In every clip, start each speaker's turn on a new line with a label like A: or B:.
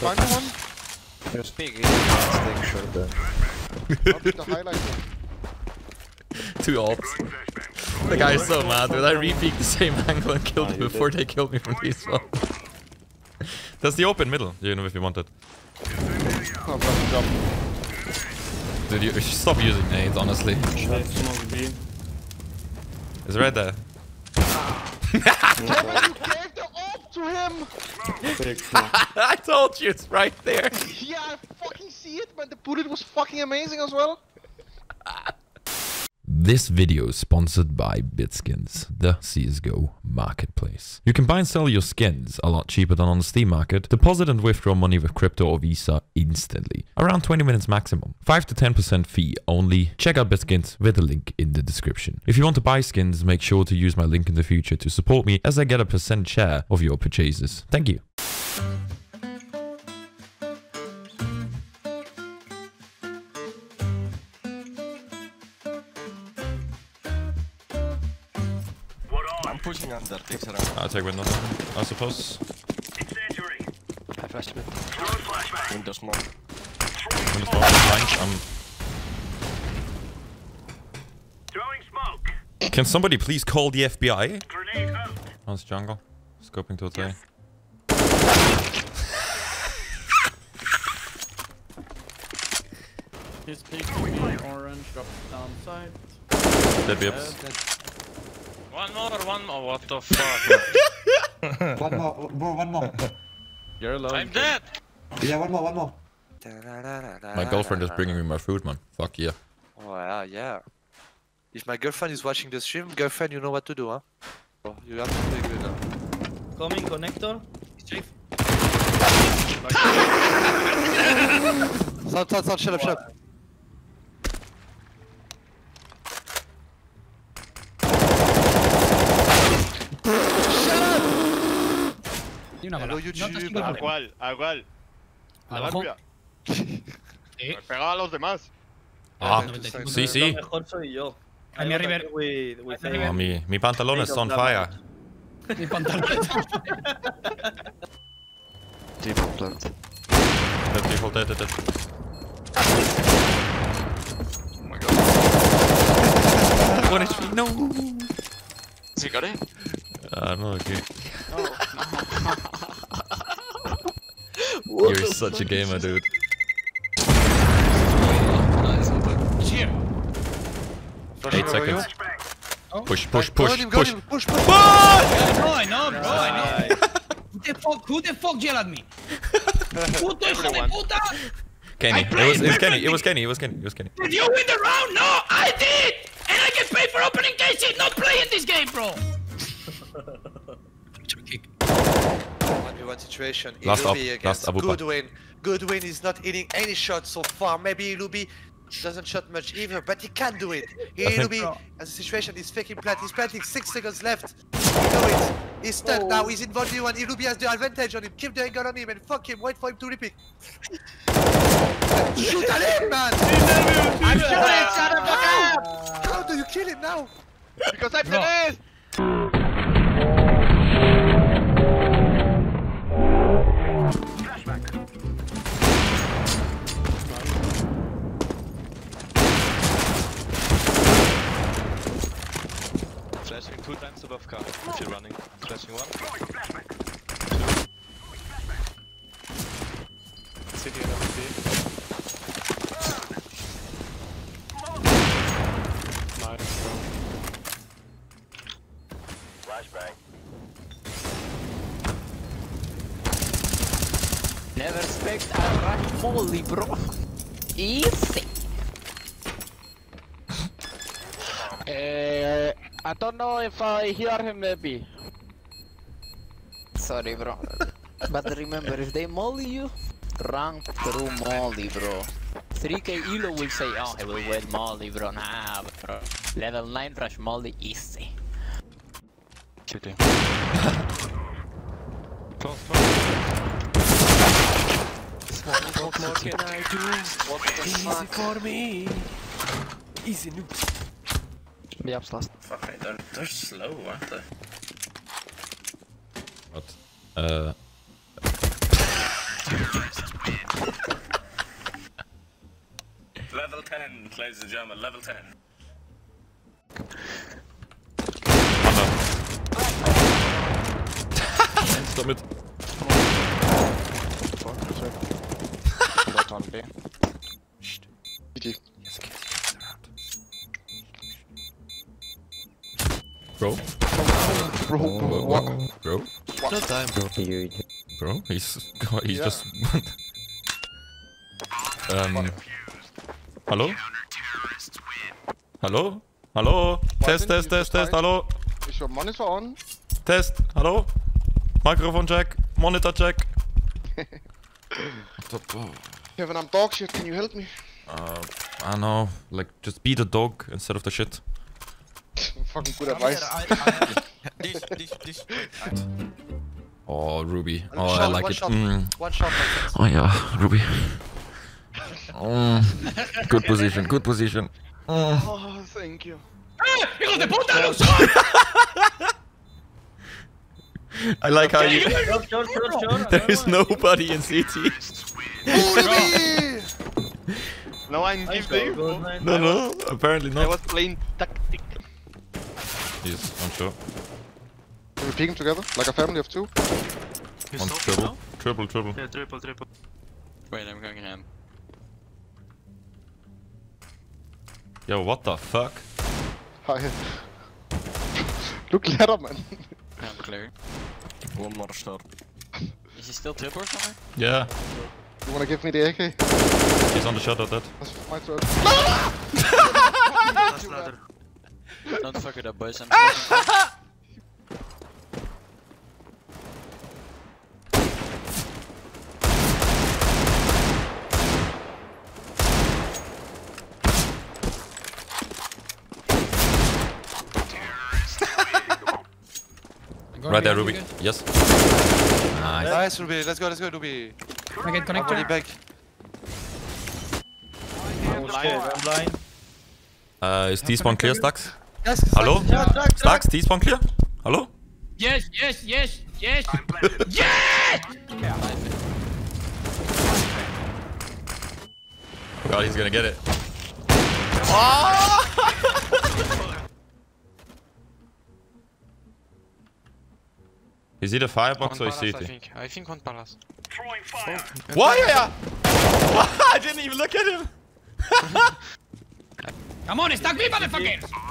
A: Find the one.
B: You're speaking. Staying short there.
A: Up the highlight.
C: Two ults. The guy is so mad, dude. I re-peeked the same angle and killed
D: Ah,
C: him before
D: did.
C: they killed me from this one. That's the open middle, you know, if you want it.
A: Bloody jump.
C: Dude, you, you should stop using nades, honestly.
D: Shot smoke
C: It's right there.
A: You gave the ult to him!
C: I told you, it's right there.
A: Yeah, I fucking see it, but the bullet was fucking amazing as well.
C: This video is sponsored by Bitskins, the CSGO marketplace. You can buy and sell your skins a lot cheaper than on the Steam market, deposit and withdraw money with crypto or Visa instantly. Around 20 minutes maximum. 5 to 10% fee only. Check out Bitskins with the link in the description. If you want to buy skins, make sure to use my link in the future to support me as I get a percent share of your purchases. Thank you.
E: Takes around.
C: I'll take window, I suppose.
E: I flashed mid. Window smoke.
C: Window smoke, blind, Can somebody please call the FBI? Oh, it's jungle. Scoping to A.
F: He's peeking me, orange, drop down side.
C: Dead be ups.
G: One more, one more, what the fuck?
H: One more, bro, one more.
F: You're alone.
G: I'm dead!
H: Yeah, one more, one more.
C: My girlfriend is bringing me my food, man. Fuck yeah.
B: Oh yeah, yeah. If my girlfriend is watching the stream, girlfriend, you know what to do, huh? Oh, you have to play good, huh?
F: Coming connector.
B: Sound, sound, sound, shut up, shut up. Hello, YouTube.
A: ¿A cuál? ¿A cuál? ¿A la
F: Abajo.
A: tuya? Me pegaba a los demás.
C: Ah,
B: Lo
C: sí, sí.
F: mejor soy yo.
I: A mi River.
F: With, with
C: Oh, mi, mi pantalón es on fire.
I: Mi pantalón.
B: Deep plant.
C: Dead, default, dead, dead, dead. One HP, no!
G: Has he got it?
C: Uh, no, okay. You're such a gamer, dude. Eight seconds. Oh, push, push,
B: Go on
C: push,
B: him, go
C: push.
B: him, push, push.
I: No, I know, bro. I know. Who the fuck? Who the fuck yelled at me? Puto hijo de puta!
C: Kenny. It was, it was Kenny. It was Kenny. It was Kenny. It was Kenny.
I: Did you win the round? No, I did! And I get paid for opening cases, not playing this game, bro!
B: One v one situation.
C: Last up,
B: Ilubi
C: last
B: against
C: Abupa.
B: Goodwin. Goodwin is not hitting any shots so far. Maybe Ilubi doesn't shot much either, but he can do it. He
C: I think-
B: Ilubi, as a situation, is faking plant. He's planting six seconds left. You know it. He's stunned now. He's in 1v1. Ilubi has the advantage on him. Keep the angle on him and fuck him. Wait for him to repeat. Shoot at him, man!
A: I'm shooting! Shut the fuck up!
B: How do you kill him now?
A: Because I finished!
E: Two times above car if you're running. I'm Flashing one. Two. City and LB. Nice, bro.
J: Never expect a rush volley, bro. Easy.
F: Uh, I don't know if I hear him maybe.
J: Sorry, bro. but remember, if they molly you, run through molly, bro. 3k Elo will say, oh, he will win molly, bro. Nah, bro. Level 9 rush molly, easy.
E: City. Close, close. Smoke, smoke, What can I do? Easy for me. Easy noobs.
F: Yap's last.
G: Fuck, I don't, they're slow, aren't they?
C: What? Uh.
G: level 10, ladies and gentlemen, level 10.
A: damit. Fuck,
C: Bro, Whoa,
A: what?
C: whoa, Bro.
H: No time, bro.
C: Bro. He's he's just. um. Hello. Hello. Hello. Test, test, test, test. Hello.
A: Is your monitor on?
C: Test. Hello. Microphone check. Monitor check.
A: Kevin, I'm dog shit. Can you help me?
C: Uh, I know. Like, just be the dog instead of the shit.
A: Fucking good advice.
C: Oh, Ruby.
B: One
C: Oh, I like
B: one
C: it.
B: shot.
C: Mm.
B: One shot.
C: Oh yeah, Ruby. Mm. Good position. Good position.
A: Oh, thank you.
I: ¡Hijos de puta, no son!
C: I like how you. There is nobody in CT.
A: No, I'm
F: Nice
A: giving.
F: goal, good, man.
C: No, no. Apparently not.
A: I
C: not.
A: was playing tactic.
C: He's on short.
A: Can we peek them together? Like a family of two?
C: On triple. Triple, triple.
G: Yeah, triple, triple.
J: Wait, I'm going ham.
C: Yo, what the fuck?
A: Hi. Look, Letterman.
J: I'm clear.
E: One more short.
J: Is he still triple or something?
C: Yeah,
A: You wanna give me the AK?
C: he's on the shot at that.
A: That's my turn.
J: Don't fuck it up, boys. I'm.
C: Right there, Ruby. Yes. Nice.
B: Nice, Ruby. Let's go, let's go, Ruby.
I: I get
B: I'm already
I: connected.
B: back.
F: I'm blind.
C: Uh, is T-spawn clear, staXx?
B: Yes,
C: Hello?
B: Stack, stack, stack.
C: staXx, T-spawn clear? Hello?
I: Yes, yes, yes, yes! Yes!
C: God, he's gonna get it. Is it a firebox or is it?
E: think. I think one palace. Oh.
C: Why? Yeah. I didn't even look at him.
I: Come on, stack me, motherfuckers!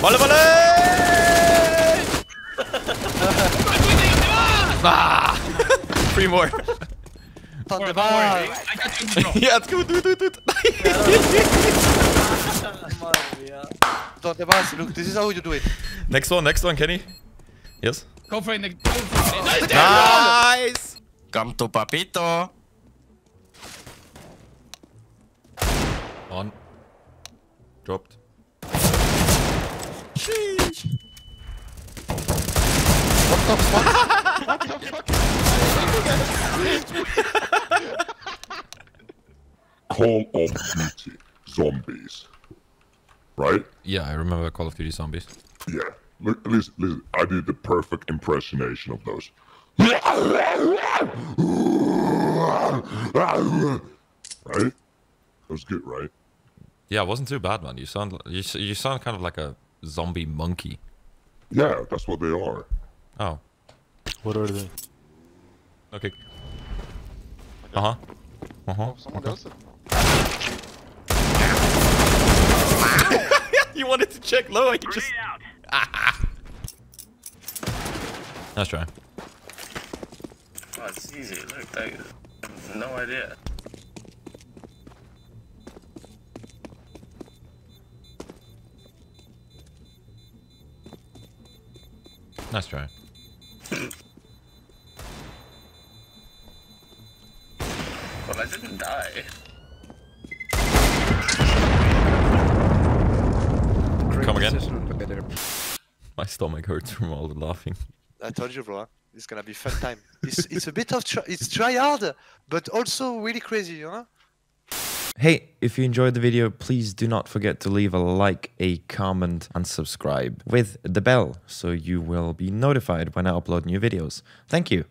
C: Vale, vale. Ah! Three more.
B: Thunderbar.
I: I got you, bro.
C: ja, het is goed. Doe, doe, doe.
B: Thunderbar. Look, this is how you do it.
C: next one, next one, Kenny. Yes.
I: Go for it, Nick. Go for it. Nice,
C: Nice.
E: Come to Papito.
C: On. Dropped.
K: Call of Duty Zombies. Right?
C: Yeah, I remember Call of Duty Zombies.
K: Yeah. Listen, listen. I did the perfect impersonation of those. Right? That was good, right?
C: Yeah, it wasn't too bad, man. You sound you, you sound kind of like a zombie monkey.
K: Yeah, that's what they are.
C: Oh,
E: What are they?
C: okay. Uh huh. Uh huh.
A: Oh, someone else.
C: you wanted to check low, I you just. Let's try.
G: Oh, it's easy. Look, that, no idea.
C: Nice try.
G: But I didn't die.
C: Come again. My stomach hurts from all the laughing.
B: I told you, bro. huh? It's gonna be fun time. It's it's a bit of try it's try hard, but also really crazy, you know.
L: Hey, if you enjoyed the video, please do not forget to leave a like, a comment, and subscribe with the bell so you will be notified when I upload new videos. Thank you.